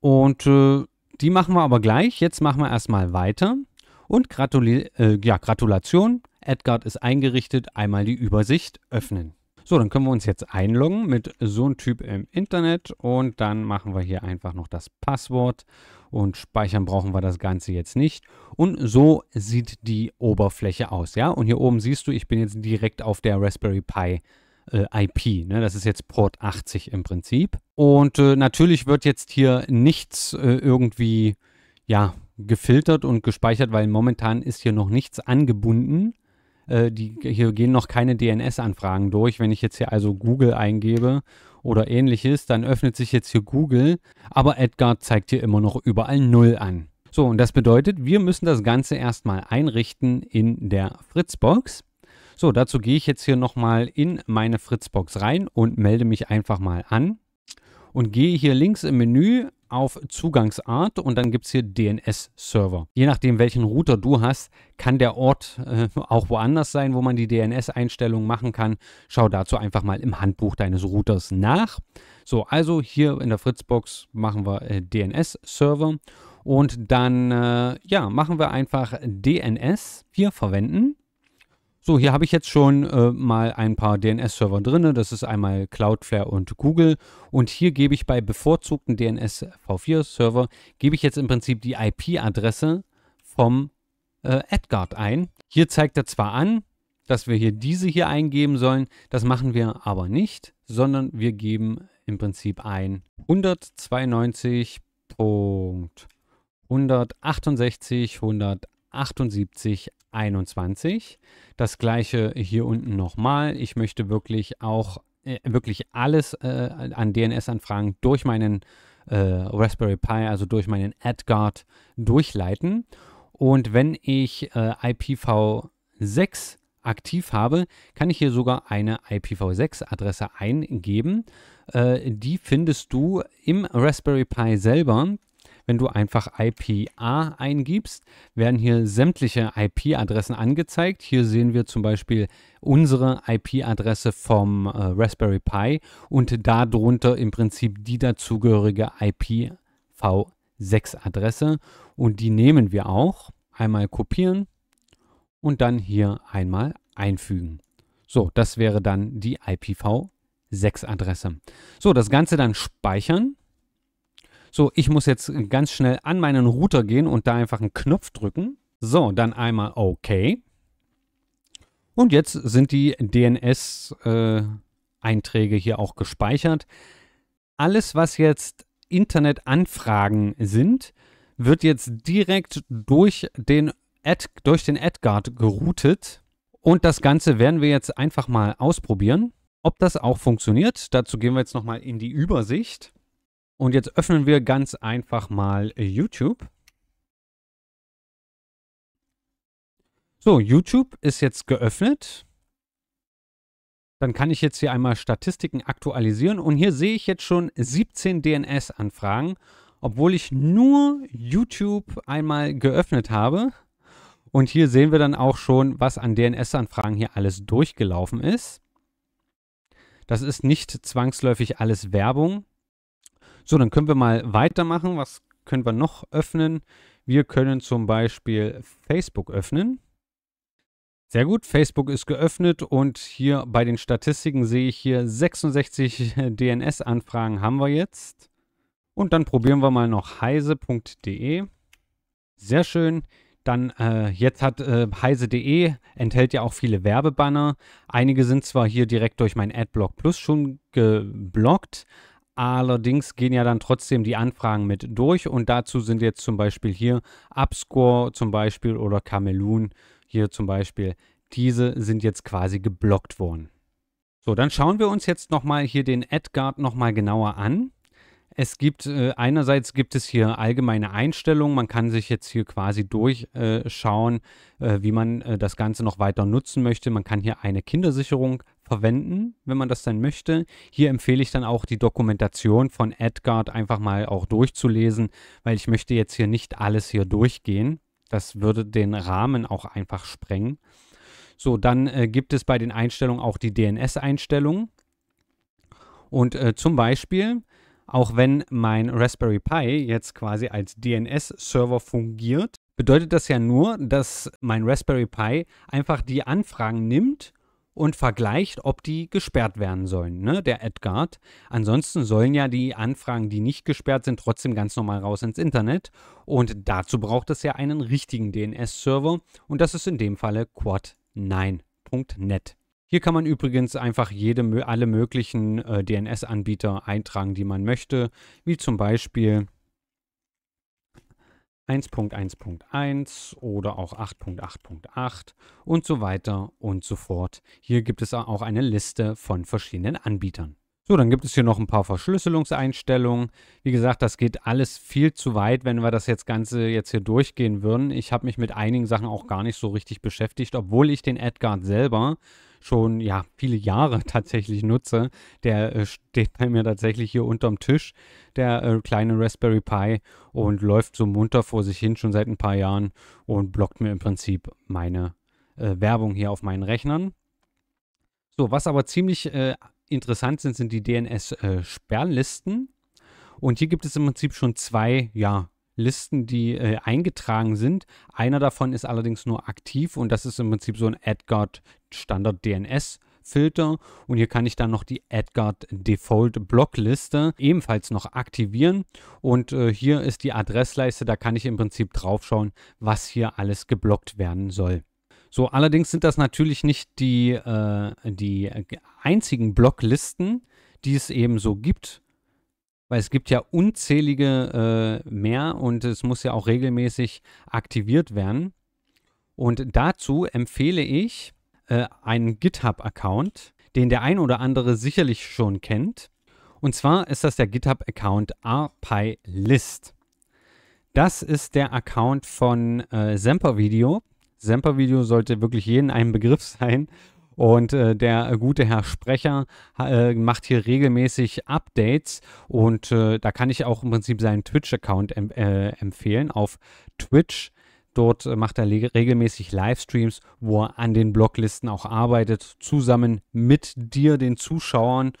Und äh, die machen wir aber gleich. Jetzt machen wir erstmal weiter. Und Gratuli äh, ja, Gratulation. Edgard ist eingerichtet. Einmal die Übersicht öffnen. So, dann können wir uns jetzt einloggen mit so einem Typ im Internet und dann machen wir hier einfach noch das Passwort und speichern brauchen wir das Ganze jetzt nicht. Und so sieht die Oberfläche aus, ja. Und hier oben siehst du, ich bin jetzt direkt auf der Raspberry Pi IP. Ne? Das ist jetzt Port 80 im Prinzip. Und äh, natürlich wird jetzt hier nichts äh, irgendwie, ja, gefiltert und gespeichert, weil momentan ist hier noch nichts angebunden. Äh, die, hier gehen noch keine DNS-Anfragen durch. Wenn ich jetzt hier also Google eingebe oder ähnliches, dann öffnet sich jetzt hier Google, aber Edgar zeigt hier immer noch überall 0 an. So, und das bedeutet, wir müssen das Ganze erstmal einrichten in der Fritzbox. So, dazu gehe ich jetzt hier nochmal in meine Fritzbox rein und melde mich einfach mal an und gehe hier links im Menü auf Zugangsart und dann gibt es hier DNS-Server. Je nachdem, welchen Router du hast, kann der Ort äh, auch woanders sein, wo man die DNS-Einstellungen machen kann. Schau dazu einfach mal im Handbuch deines Routers nach. So, also hier in der Fritzbox machen wir äh, DNS-Server und dann äh, ja, machen wir einfach DNS hier verwenden so, hier habe ich jetzt schon äh, mal ein paar DNS-Server drin. Das ist einmal Cloudflare und Google. Und hier gebe ich bei bevorzugten DNS V4-Server, gebe ich jetzt im Prinzip die IP-Adresse vom äh, AdGuard ein. Hier zeigt er zwar an, dass wir hier diese hier eingeben sollen. Das machen wir aber nicht, sondern wir geben im Prinzip ein 192.168.178 21. Das gleiche hier unten nochmal. Ich möchte wirklich auch äh, wirklich alles äh, an DNS-Anfragen durch meinen äh, Raspberry Pi, also durch meinen AdGuard durchleiten. Und wenn ich äh, IPv6 aktiv habe, kann ich hier sogar eine IPv6-Adresse eingeben. Äh, die findest du im Raspberry Pi selber. Wenn du einfach IPA eingibst, werden hier sämtliche IP-Adressen angezeigt. Hier sehen wir zum Beispiel unsere IP-Adresse vom äh, Raspberry Pi und darunter im Prinzip die dazugehörige IPv6-Adresse. Und die nehmen wir auch. Einmal kopieren und dann hier einmal einfügen. So, das wäre dann die IPv6-Adresse. So, das Ganze dann speichern. So, ich muss jetzt ganz schnell an meinen Router gehen und da einfach einen Knopf drücken. So, dann einmal OK. Und jetzt sind die DNS-Einträge äh, hier auch gespeichert. Alles, was jetzt Internetanfragen sind, wird jetzt direkt durch den, Ad, durch den AdGuard geroutet. Und das Ganze werden wir jetzt einfach mal ausprobieren, ob das auch funktioniert. Dazu gehen wir jetzt nochmal in die Übersicht. Und jetzt öffnen wir ganz einfach mal YouTube. So, YouTube ist jetzt geöffnet. Dann kann ich jetzt hier einmal Statistiken aktualisieren und hier sehe ich jetzt schon 17 DNS-Anfragen, obwohl ich nur YouTube einmal geöffnet habe. Und hier sehen wir dann auch schon, was an DNS-Anfragen hier alles durchgelaufen ist. Das ist nicht zwangsläufig alles Werbung. So, dann können wir mal weitermachen. Was können wir noch öffnen? Wir können zum Beispiel Facebook öffnen. Sehr gut, Facebook ist geöffnet und hier bei den Statistiken sehe ich hier 66 *laughs* DNS-Anfragen haben wir jetzt. Und dann probieren wir mal noch heise.de. Sehr schön. Dann äh, jetzt hat äh, heise.de enthält ja auch viele Werbebanner. Einige sind zwar hier direkt durch mein Adblock Plus schon geblockt, Allerdings gehen ja dann trotzdem die Anfragen mit durch und dazu sind jetzt zum Beispiel hier Upscore zum Beispiel oder Camelun hier zum Beispiel. Diese sind jetzt quasi geblockt worden. So, dann schauen wir uns jetzt nochmal hier den AdGuard nochmal genauer an. Es gibt, äh, einerseits gibt es hier allgemeine Einstellungen. Man kann sich jetzt hier quasi durchschauen, äh, wie man äh, das Ganze noch weiter nutzen möchte. Man kann hier eine Kindersicherung verwenden, wenn man das dann möchte. Hier empfehle ich dann auch die Dokumentation von AdGuard einfach mal auch durchzulesen, weil ich möchte jetzt hier nicht alles hier durchgehen. Das würde den Rahmen auch einfach sprengen. So, dann äh, gibt es bei den Einstellungen auch die DNS-Einstellungen. Und äh, zum Beispiel auch wenn mein Raspberry Pi jetzt quasi als DNS-Server fungiert, bedeutet das ja nur, dass mein Raspberry Pi einfach die Anfragen nimmt und vergleicht, ob die gesperrt werden sollen, ne, der AdGuard. Ansonsten sollen ja die Anfragen, die nicht gesperrt sind, trotzdem ganz normal raus ins Internet. Und dazu braucht es ja einen richtigen DNS-Server und das ist in dem Falle quad9.net. Hier kann man übrigens einfach jede, alle möglichen äh, DNS-Anbieter eintragen, die man möchte, wie zum Beispiel 1.1.1 oder auch 8.8.8 und so weiter und so fort. Hier gibt es auch eine Liste von verschiedenen Anbietern. So, dann gibt es hier noch ein paar Verschlüsselungseinstellungen. Wie gesagt, das geht alles viel zu weit, wenn wir das jetzt Ganze jetzt hier durchgehen würden. Ich habe mich mit einigen Sachen auch gar nicht so richtig beschäftigt, obwohl ich den AdGuard selber schon ja viele Jahre *laughs* tatsächlich nutze. Der äh, steht bei mir tatsächlich hier unterm Tisch, der äh, kleine Raspberry Pi und läuft so munter vor sich hin schon seit ein paar Jahren und blockt mir im Prinzip meine äh, Werbung hier auf meinen Rechnern. So, was aber ziemlich äh, interessant sind, sind die DNS-Sperrlisten. Äh, und hier gibt es im Prinzip schon zwei, ja, Listen, die äh, eingetragen sind. Einer davon ist allerdings nur aktiv und das ist im Prinzip so ein AdGuard Standard DNS. Filter und hier kann ich dann noch die AdGuard Default Blockliste ebenfalls noch aktivieren und äh, hier ist die Adressleiste, da kann ich im Prinzip draufschauen, was hier alles geblockt werden soll. So, allerdings sind das natürlich nicht die, äh, die einzigen Blocklisten, die es eben so gibt weil es gibt ja unzählige äh, mehr und es muss ja auch regelmäßig aktiviert werden. Und dazu empfehle ich äh, einen GitHub-Account, den der ein oder andere sicherlich schon kennt. Und zwar ist das der GitHub-Account rpylist. Das ist der Account von äh, Semper-Video. Semper-Video sollte wirklich jeden ein Begriff *laughs* sein. Und äh, der gute Herr Sprecher äh, macht hier regelmäßig Updates und äh, da kann ich auch im Prinzip seinen Twitch-Account em äh, empfehlen auf Twitch. Dort macht er regelmäßig Livestreams, wo er an den Blocklisten auch arbeitet, zusammen mit dir, den Zuschauern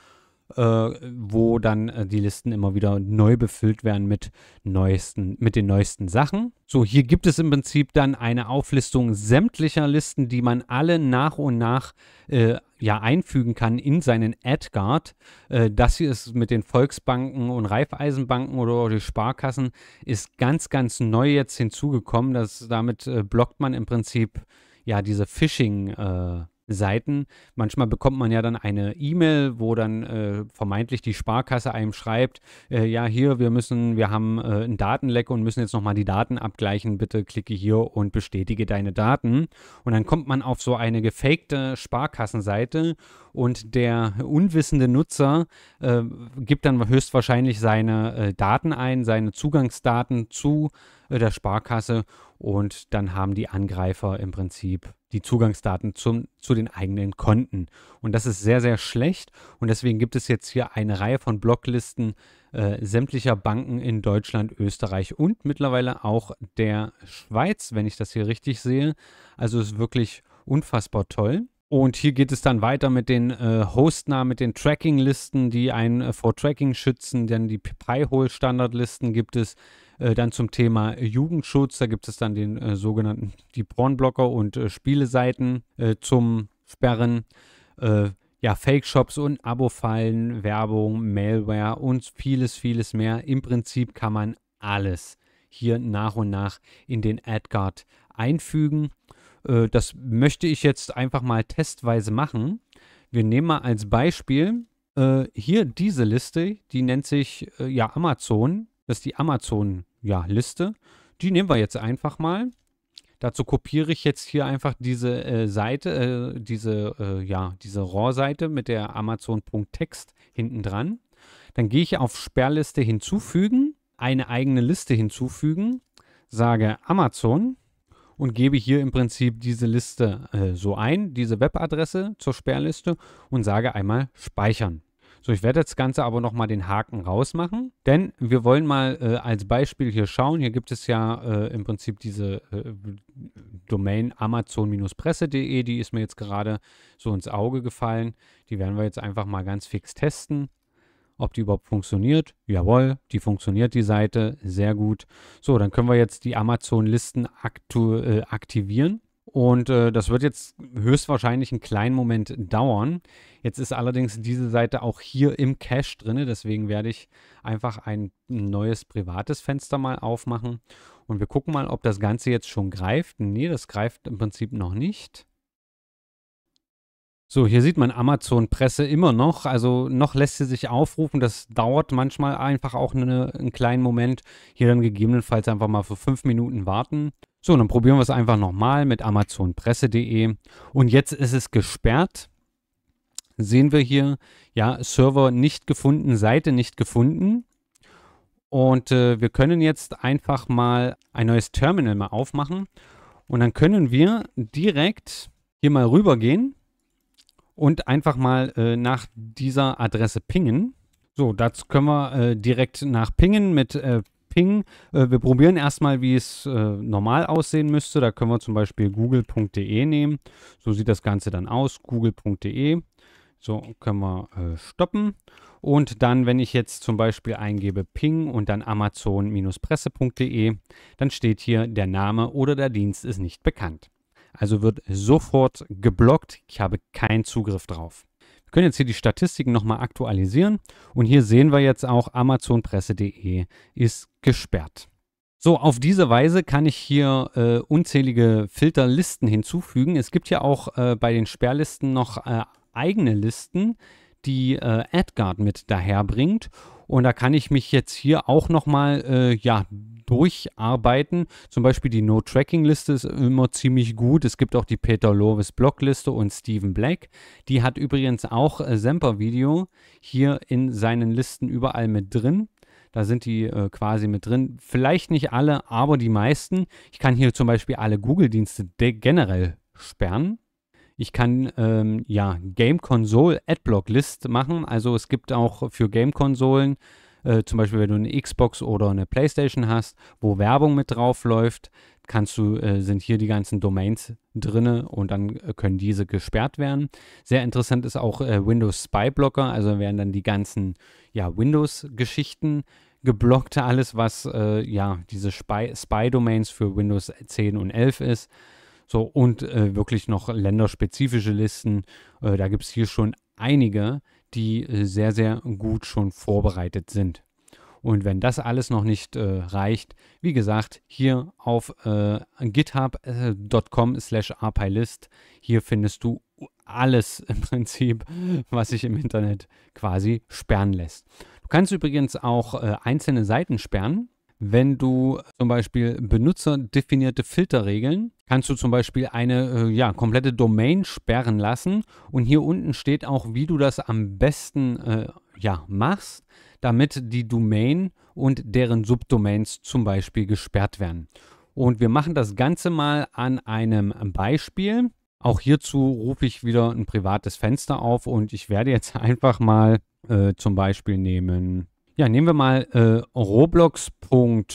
äh, wo dann äh, die Listen immer wieder neu befüllt werden mit, neuesten, mit den neuesten Sachen. So, hier gibt es im Prinzip dann eine Auflistung sämtlicher Listen, die man alle nach und nach äh, ja, einfügen kann in seinen AdGuard. Äh, das hier ist mit den Volksbanken und Raiffeisenbanken oder die Sparkassen ist ganz, ganz neu jetzt hinzugekommen. Das, damit äh, blockt man im Prinzip ja diese Phishing- äh, Seiten. Manchmal bekommt man ja dann eine E-Mail, wo dann äh, vermeintlich die Sparkasse einem schreibt, äh, ja hier, wir müssen, wir haben äh, ein Datenleck und müssen jetzt nochmal die Daten abgleichen, bitte klicke hier und bestätige deine Daten. Und dann kommt man auf so eine gefakte Sparkassenseite und der unwissende Nutzer äh, gibt dann höchstwahrscheinlich seine äh, Daten ein, seine Zugangsdaten zu äh, der Sparkasse und dann haben die Angreifer im Prinzip die Zugangsdaten zum, zu den eigenen Konten. Und das ist sehr, sehr schlecht. Und deswegen gibt es jetzt hier eine Reihe von Blocklisten äh, sämtlicher Banken in Deutschland, Österreich und mittlerweile auch der Schweiz, wenn ich das hier richtig sehe. Also ist wirklich unfassbar toll. Und hier geht es dann weiter mit den äh, Hostnamen, mit den Tracking-Listen, die einen äh, vor Tracking schützen. Denn die Pi-Hole-Standardlisten gibt es äh, dann zum Thema Jugendschutz. Da gibt es dann den äh, sogenannten die Pornblocker und äh, Spieleseiten äh, zum Sperren. Äh, ja, Fake-Shops und Abo-Fallen, Werbung, Malware und vieles, vieles mehr. Im Prinzip kann man alles hier nach und nach in den AdGuard einfügen. Das möchte ich jetzt einfach mal testweise machen. Wir nehmen mal als Beispiel hier diese Liste, die nennt sich ja Amazon. Das ist die Amazon ja, Liste. Die nehmen wir jetzt einfach mal. Dazu kopiere ich jetzt hier einfach diese äh, Seite, äh, diese, äh, ja, diese RAW-Seite mit der Amazon.text hinten dran. Dann gehe ich auf Sperrliste hinzufügen, eine eigene Liste hinzufügen, sage Amazon und gebe hier im Prinzip diese Liste äh, so ein, diese Webadresse zur Sperrliste und sage einmal speichern. So, ich werde das Ganze aber nochmal den Haken rausmachen, denn wir wollen mal äh, als Beispiel hier schauen. Hier gibt es ja äh, im Prinzip diese äh, Domain amazon-presse.de, die ist mir jetzt gerade so ins Auge gefallen. Die werden wir jetzt einfach mal ganz fix testen ob die überhaupt funktioniert. Jawohl, die funktioniert, die Seite, sehr gut. So, dann können wir jetzt die Amazon-Listen äh, aktivieren. Und äh, das wird jetzt höchstwahrscheinlich einen kleinen Moment dauern. Jetzt ist allerdings diese Seite auch hier im Cache drin, deswegen werde ich einfach ein neues privates Fenster mal aufmachen und wir gucken mal, ob das Ganze jetzt schon greift. Nee, das greift im Prinzip noch nicht. So, hier sieht man Amazon-Presse immer noch. Also noch lässt sie sich aufrufen. Das dauert manchmal einfach auch eine, einen kleinen Moment. Hier dann gegebenenfalls einfach mal für fünf Minuten warten. So, dann probieren wir es einfach nochmal mit amazonpresse.de. Und jetzt ist es gesperrt sehen wir hier, ja, Server nicht gefunden, Seite nicht gefunden. Und äh, wir können jetzt einfach mal ein neues Terminal mal aufmachen. Und dann können wir direkt hier mal rübergehen und einfach mal äh, nach dieser Adresse pingen. So, dazu können wir äh, direkt nach pingen mit Ping. Äh, wir probieren erstmal, wie es äh, normal aussehen müsste. Da können wir zum Beispiel google.de nehmen. So sieht das Ganze dann aus, google.de. So, können wir äh, stoppen. Und dann, wenn ich jetzt zum Beispiel eingebe ping und dann amazon-presse.de, dann steht hier, der Name oder der Dienst ist nicht bekannt. Also wird sofort geblockt. Ich habe keinen Zugriff drauf. Wir können jetzt hier die Statistiken nochmal aktualisieren. Und hier sehen wir jetzt auch, amazonpresse.de ist gesperrt. So, auf diese Weise kann ich hier äh, unzählige Filterlisten hinzufügen. Es gibt ja auch äh, bei den Sperrlisten noch äh, eigene Listen, die äh, AdGuard mit daherbringt. Und da kann ich mich jetzt hier auch nochmal äh, ja, durcharbeiten. Zum Beispiel die No-Tracking-Liste ist immer ziemlich gut. Es gibt auch die Peter Lovis Blockliste und Stephen Black. Die hat übrigens auch äh, Semper-Video hier in seinen Listen überall mit drin. Da sind die äh, quasi mit drin. Vielleicht nicht alle, aber die meisten. Ich kann hier zum Beispiel alle Google-Dienste generell sperren. Ich kann ähm, ja Game Console Adblock List machen. Also es gibt auch für Game Konsolen, äh, zum Beispiel wenn du eine Xbox oder eine PlayStation hast, wo Werbung mit drauf läuft, kannst du, äh, sind hier die ganzen Domains drinne und dann äh, können diese gesperrt werden. Sehr interessant ist auch äh, Windows Spy Blocker, also werden dann die ganzen ja, Windows-Geschichten geblockt, alles was äh, ja diese Spy-Domains für Windows 10 und 11 ist. So, und äh, wirklich noch länderspezifische Listen. Äh, da gibt es hier schon einige, die äh, sehr, sehr gut schon vorbereitet sind. Und wenn das alles noch nicht äh, reicht, wie gesagt, hier auf äh, github.com slash rpylist, hier findest du alles *laughs* im Prinzip, was sich im Internet quasi sperren lässt. Du kannst übrigens auch äh, einzelne Seiten sperren. Wenn du zum Beispiel benutzerdefinierte Filterregeln, kannst du zum Beispiel eine äh, ja, komplette Domain sperren lassen. Und hier unten steht auch, wie du das am besten äh, ja, machst, damit die Domain und deren Subdomains zum Beispiel gesperrt werden. Und wir machen das Ganze mal an einem Beispiel. Auch hierzu rufe ich wieder ein privates Fenster auf und ich werde jetzt *laughs* einfach mal äh, zum Beispiel nehmen ja, nehmen wir mal äh, roblox.com.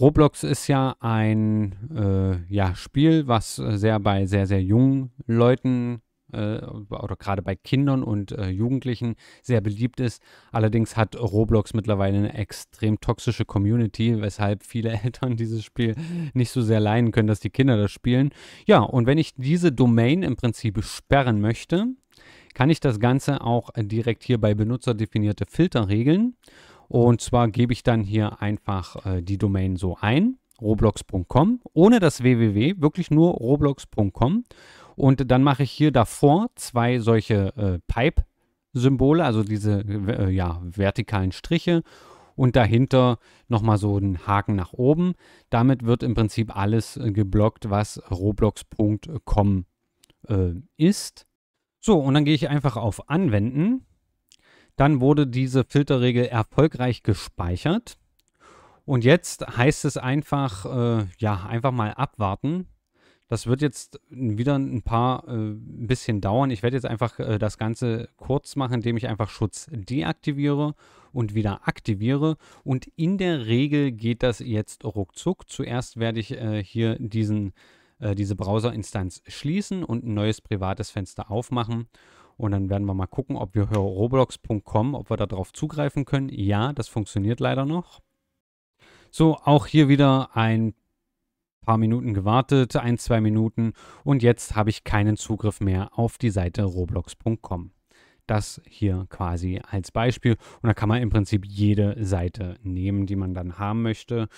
Roblox ist ja ein äh, ja, Spiel, was sehr bei sehr, sehr jungen Leuten äh, oder gerade bei Kindern und äh, Jugendlichen sehr beliebt ist. Allerdings hat Roblox mittlerweile eine extrem toxische Community, weshalb viele *laughs* Eltern dieses Spiel nicht so sehr leiden können, dass die Kinder das spielen. Ja, und wenn ich diese Domain im Prinzip sperren möchte, kann ich das Ganze auch direkt hier bei benutzerdefinierte Filter regeln. Und zwar gebe ich dann hier einfach äh, die Domain so ein, roblox.com, ohne das www, wirklich nur roblox.com. Und dann mache ich hier davor zwei solche äh, Pipe-Symbole, also diese äh, ja, vertikalen Striche und dahinter nochmal so einen Haken nach oben. Damit wird im Prinzip alles äh, geblockt, was roblox.com äh, ist. So, und dann gehe ich einfach auf Anwenden. Dann wurde diese Filterregel erfolgreich gespeichert. Und jetzt heißt es einfach, äh, ja, einfach mal abwarten. Das wird jetzt wieder ein paar äh, bisschen dauern. Ich werde jetzt einfach äh, das Ganze kurz machen, indem ich einfach Schutz deaktiviere und wieder aktiviere. Und in der Regel geht das jetzt ruckzuck. Zuerst werde ich äh, hier diesen äh, diese Browser-Instanz schließen und ein neues privates Fenster aufmachen. Und dann werden wir mal gucken, ob wir roblox.com, ob wir darauf zugreifen können. Ja, das funktioniert leider noch. So, auch hier wieder ein paar Minuten gewartet, ein, zwei Minuten. Und jetzt habe ich keinen Zugriff mehr auf die Seite roblox.com. Das hier quasi als Beispiel. Und da kann man im Prinzip jede Seite nehmen, die man dann haben möchte.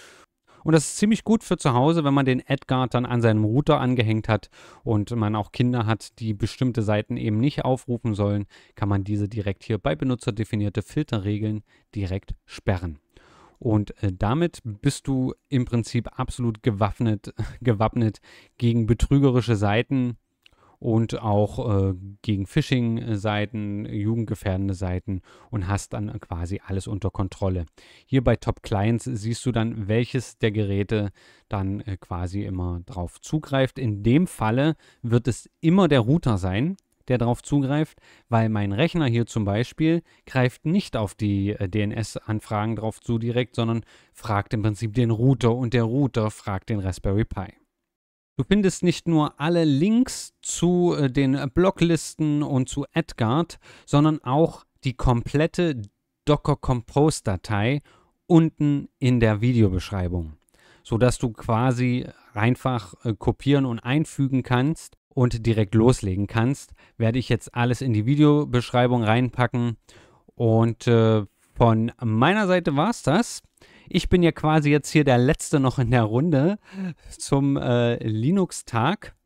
Und das ist ziemlich gut für zu Hause, wenn man den AdGuard dann an seinem Router angehängt hat und man auch Kinder hat, die bestimmte Seiten eben nicht aufrufen sollen, kann man diese direkt hier bei benutzerdefinierte Filterregeln direkt sperren. Und äh, damit bist du im Prinzip absolut gewaffnet, *laughs* gewappnet gegen betrügerische Seiten, und auch äh, gegen Phishing-Seiten, jugendgefährdende Seiten und hast dann quasi alles unter Kontrolle. Hier bei Top Clients siehst du dann, welches der Geräte dann äh, quasi immer drauf zugreift. In dem Falle wird es immer der Router sein, der darauf zugreift, weil mein Rechner hier zum Beispiel greift nicht auf die äh, DNS-Anfragen drauf zu direkt, sondern fragt im Prinzip den Router und der Router fragt den Raspberry Pi. Du findest nicht nur alle Links zu äh, den Blocklisten und zu AdGuard, sondern auch die komplette Docker Compose Datei unten in der Videobeschreibung, sodass du quasi einfach äh, kopieren und einfügen kannst und direkt loslegen kannst. Werde ich jetzt alles in die Videobeschreibung reinpacken und äh, von meiner Seite war es das. Ich bin ja quasi jetzt hier der Letzte noch in der Runde zum äh, Linux-Tag.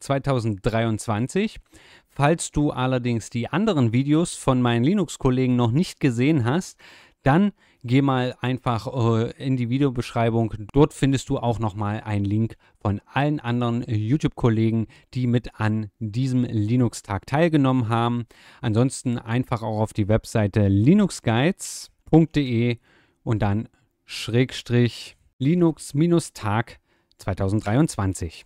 2023. Falls du allerdings die anderen Videos von meinen Linux-Kollegen noch nicht gesehen hast, dann geh mal einfach äh, in die Videobeschreibung. Dort findest du auch nochmal einen Link von allen anderen YouTube-Kollegen, die mit an diesem Linux-Tag teilgenommen haben. Ansonsten einfach auch auf die Webseite linuxguides.de und dann Schrägstrich Linux-Tag 2023.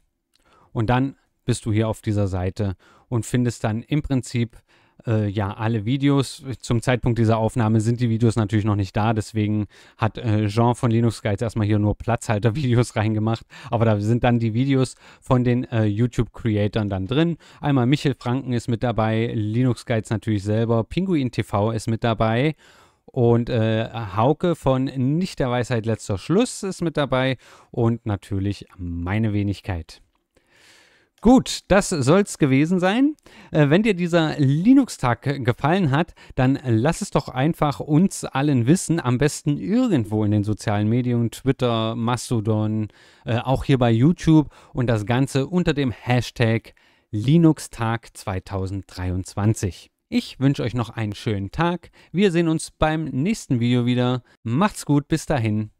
Und dann bist du hier auf dieser Seite und findest dann im Prinzip äh, ja alle Videos. Zum Zeitpunkt dieser Aufnahme sind die Videos natürlich noch nicht da, deswegen hat äh, Jean von Linux Guides erstmal hier nur Platzhalter-Videos *laughs* reingemacht. Aber da sind dann die Videos von den äh, YouTube-Creatoren dann drin. Einmal Michel Franken ist mit dabei, Linux Guides natürlich selber, Pinguin TV ist mit dabei. Und äh, Hauke von Nicht der Weisheit letzter Schluss ist mit dabei und natürlich meine Wenigkeit. Gut, das soll es gewesen sein. Äh, wenn dir dieser Linux-Tag gefallen hat, dann lass es doch einfach uns allen wissen, am besten irgendwo in den sozialen Medien, Twitter, Mastodon, äh, auch hier bei YouTube und das Ganze unter dem Hashtag Linux-Tag 2023. Ich wünsche euch noch einen schönen Tag. Wir sehen uns beim nächsten Video wieder. Macht's gut, bis dahin.